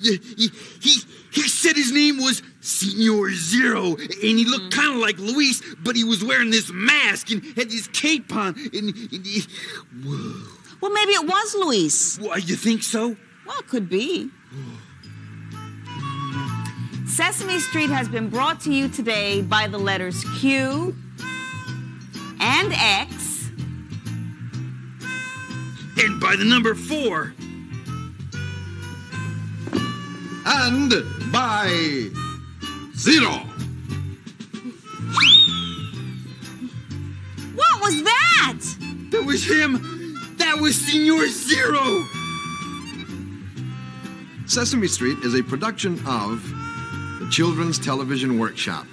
he, he, he said his name was Senor Zero, and he looked mm-hmm. kind of like Luis, but he was wearing this mask and had this cape on. And, and he, whoa. Well, maybe it was Luis. Why, you think so? Well, it could be. Sesame Street has been brought to you today by the letters Q and X. And by the number four. And by zero. What was that? That was him. That was Senor Zero. Sesame Street is a production of the Children's Television Workshop.